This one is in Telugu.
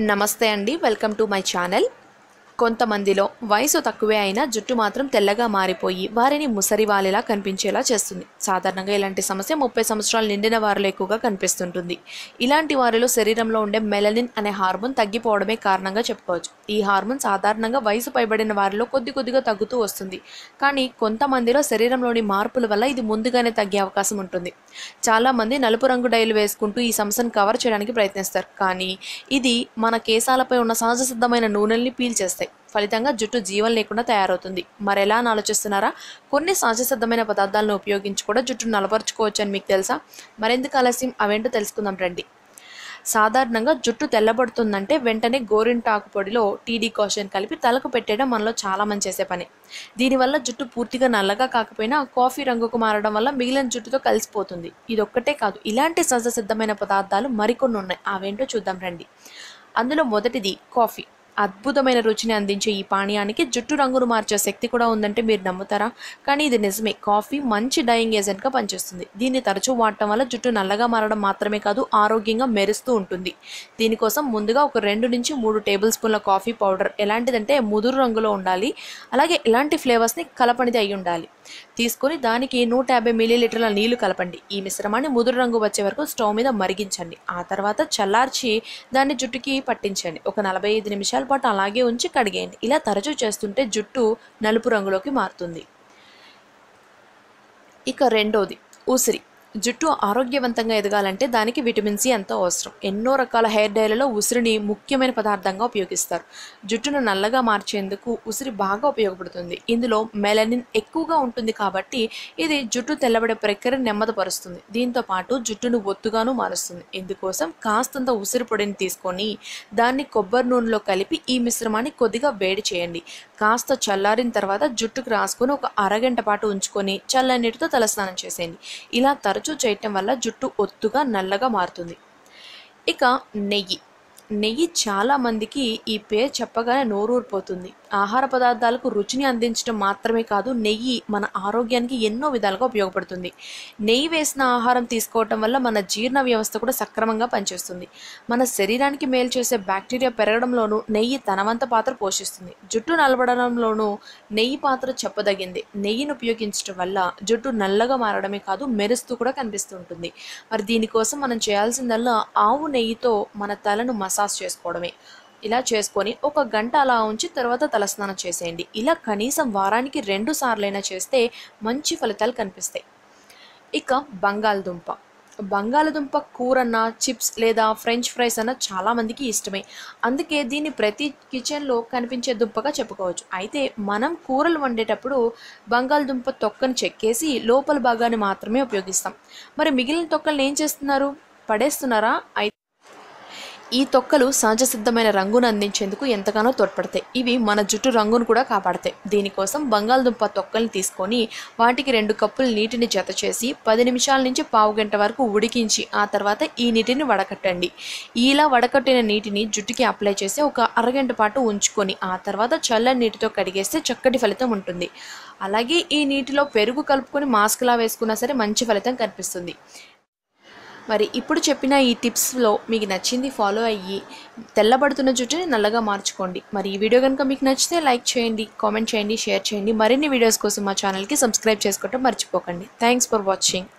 నమస్తే అండి వెల్కమ్ టు మై ఛానల్. కొంతమందిలో వయసు తక్కువే అయినా జుట్టు మాత్రం తెల్లగా మారిపోయి వారిని ముసరివాలేలా కనిపించేలా చేస్తుంది. సాధారణంగా ఇలాంటి సమస్య ముప్పై సంవత్సరాలు నిండిన వారిలో ఎక్కువగా కనిపిస్తుంటుంది. ఇలాంటి వారిలో శరీరంలో ఉండే మెలనిన్ అనే హార్మోన్ తగ్గిపోవడమే కారణంగా చెప్పుకోవచ్చు. ఈ హార్మోన్ సాధారణంగా వయసు పైబడిన వారిలో కొద్ది కొద్దిగా తగ్గుతూ వస్తుంది. కానీ కొంతమందిలో శరీరంలోని మార్పుల వల్ల ఇది ముందుగానే తగ్గే అవకాశం ఉంటుంది. చాలామంది నలుపు రంగు డైలు వేసుకుంటూ ఈ సమస్యను కవర్ చేయడానికి ప్రయత్నిస్తారు. కానీ ఇది మన కేశాలపై ఉన్న సహజ సిద్ధమైన నూనెల్ని పీల్చేస్తాయి. ఫలితంగా జుట్టు జీవం లేకుండా తయారవుతుంది. మరి ఎలా అని ఆలోచిస్తున్నారా? కొన్ని సహజసిద్ధమైన పదార్థాలను ఉపయోగించి కూడా జుట్టును నలపరుచుకోవచ్చు అని మీకు తెలుసా? మరెందుకు ఆలస్యం? అవేంటో తెలుసుకుందాం రండి. సాధారణంగా జుట్టు తెల్లబడుతుందంటే వెంటనే గోరింటాకు పొడిలో టీడీ కాషన్ కలిపి తలకు పెట్టేయడం మనలో చాలా మంది చేసే పని. దీనివల్ల జుట్టు పూర్తిగా నల్లగా కాకపోయినా కాఫీ రంగుకు మారడం వల్ల మిగిలిన జుట్టుతో కలిసిపోతుంది. ఇదొక్కటే కాదు ఇలాంటి సహజ సిద్ధమైన పదార్థాలు మరికొన్ని ఉన్నాయి. అవేంటో చూద్దాం రండి. అందులో మొదటిది కాఫీ. అద్భుతమైన రుచిని అందించే ఈ పానీయానికి జుట్టు రంగును మార్చే శక్తి కూడా ఉందంటే మీరు నమ్ముతారా? కానీ ఇది నిజమే. కాఫీ మంచి డయింగ్ ఏజెంట్గా పనిచేస్తుంది. దీన్ని తరచూ వాడటం వల్ల జుట్టు నల్లగా మారడం మాత్రమే కాదు ఆరోగ్యంగా మెరుస్తూ ఉంటుంది. దీనికోసం ముందుగా ఒక రెండు నుంచి మూడు టేబుల్ స్పూన్ల కాఫీ పౌడర్ ఎలాంటిదంటే ముదురు రంగులో ఉండాలి. అలాగే ఎలాంటి ఫ్లేవర్స్ని కలపనిది అయి ఉండాలి తీసుకొని దానికి నూట యాభై మిల్లీలీటర్ల నీళ్ళు కలపండి. ఈ మిశ్రమాన్ని ముదురు రంగు వచ్చే వరకు స్టవ్ మీద మరిగించండి. ఆ తర్వాత చల్లార్చి దాన్ని జుట్టుకి పట్టించండి. ఒక నలభై ఐదు నిమిషాల పాటు అలాగే ఉంచి కడిగేయండి. ఇలా తరచూ చేస్తుంటే జుట్టు నలుపు రంగులోకి మారుతుంది. ఇక రెండోది ఉసిరి. జుట్టు ఆరోగ్యవంతంగా ఎదగాలంటే దానికి విటమిన్ సి ఎంతో అవసరం. ఎన్నో రకాల హెయిర్ డైలలో ఉసిరిని ముఖ్యమైన పదార్థంగా ఉపయోగిస్తారు. జుట్టును నల్లగా మార్చేందుకు ఉసిరి బాగా ఉపయోగపడుతుంది. ఇందులో మెలనిన్ ఎక్కువగా ఉంటుంది కాబట్టి ఇది జుట్టు తెల్లబడే ప్రక్రియను నెమ్మదిపరుస్తుంది. దీంతో పాటు జుట్టును ఒత్తుగాను మారుస్తుంది. ఇందుకోసం కాస్తంత ఉసిరి పొడిని తీసుకొని దాన్ని కొబ్బరి నూనెలో కలిపి ఈ మిశ్రమాన్ని కొద్దిగా వేడి చేయండి. కాస్త చల్లారిన తర్వాత జుట్టుకు రాసుకొని ఒక అరగంట పాటు ఉంచుకొని చల్లనీటితో తలస్నానం చేసేయండి. ఇలా తరచు చేయటం వల్ల జుట్టు ఒత్తుగా నల్లగా మారుతుంది. ఇక నెయ్యి. నెయ్యి చాలా మందికి ఈ పేరు చెప్పగానే నోరూరిపోతుంది. ఆహార పదార్థాలకు రుచిని అందించడం మాత్రమే కాదు నెయ్యి మన ఆరోగ్యానికి ఎన్నో విధాలుగా ఉపయోగపడుతుంది. నెయ్యి వేసిన ఆహారం తీసుకోవటం వల్ల మన జీర్ణ వ్యవస్థ కూడా సక్రమంగా పనిచేస్తుంది. మన శరీరానికి మేలు చేసే బ్యాక్టీరియా పెరగడంలోనూ నెయ్యి తనవంత పాత్ర పోషిస్తుంది. జుట్టు నలబడంలోనూ నెయ్యి పాత్ర చెప్పదగింది. నెయ్యిని ఉపయోగించడం వల్ల జుట్టు నల్లగా మారడమే కాదు మెరుస్తూ కూడా కనిపిస్తూ ఉంటుంది మరి దీనికోసం మనం చేయాల్సిందల్లా ఆవు నెయ్యితో మన తలను మసాజ్ చేసుకోవడమే. ఇలా చేసుకొని ఒక గంట అలా ఉంచి తర్వాత తలస్నానం చేసేయండి. ఇలా కనీసం వారానికి రెండు సార్లైనా చేస్తే మంచి ఫలితాలు కనిపిస్తాయి. ఇక బంగాళదుంప. బంగాళదుంప కూరన్న చిప్స్ లేదా ఫ్రెంచ్ ఫ్రైస్ అన్న చాలామందికి ఇష్టమే. అందుకే దీన్ని ప్రతి కిచెన్లో కనిపించే దుంపగా చెప్పుకోవచ్చు. అయితే మనం కూరలు వండేటప్పుడు బంగాళదుంప తొక్కను చెక్కేసి లోపల భాగాన్ని మాత్రమే ఉపయోగిస్తాం. మరి మిగిలిన తొక్కలను ఏం చేస్తున్నారు? పడేస్తున్నారా? అయితే ఈ తొక్కలు సహజ సిద్ధమైన రంగును అందించేందుకు ఎంతగానో తోడ్పడతాయి. ఇవి మన జుట్టు రంగును కూడా కాపాడతాయి. దీనికోసం బంగాళదుంప తొక్కల్ని తీసుకొని వాటికి రెండు కప్పులు నీటిని జత చేసి పది నిమిషాల నుంచి పావు గంట వరకు ఉడికించి ఆ తర్వాత ఈ నీటిని వడకట్టండి. ఇలా వడకట్టిన నీటిని జుట్టుకి అప్లై చేసి ఒక అరగంట పాటు ఉంచుకొని ఆ తర్వాత చల్లని నీటితో కడిగేస్తే చక్కటి ఫలితం ఉంటుంది. అలాగే ఈ నీటిలో పెరుగు కలుపుకొని మాస్క్లా వేసుకున్నా సరే మంచి ఫలితం కనిపిస్తుంది. మరి ఇప్పుడు చెప్పిన ఈ టిప్స్లో మీకు నచ్చింది ఫాలో అయ్యి తెల్లబడుతున్న జుట్టుని నల్లగా మార్చుకోండి. మరి ఈ వీడియో కనుక మీకు నచ్చితే లైక్ చేయండి కామెంట్ చేయండి షేర్ చేయండి. మరిన్ని వీడియోస్ కోసం మా ఛానల్కి సబ్స్క్రైబ్ చేసుకోవటం మర్చిపోకండి. Thanks for watching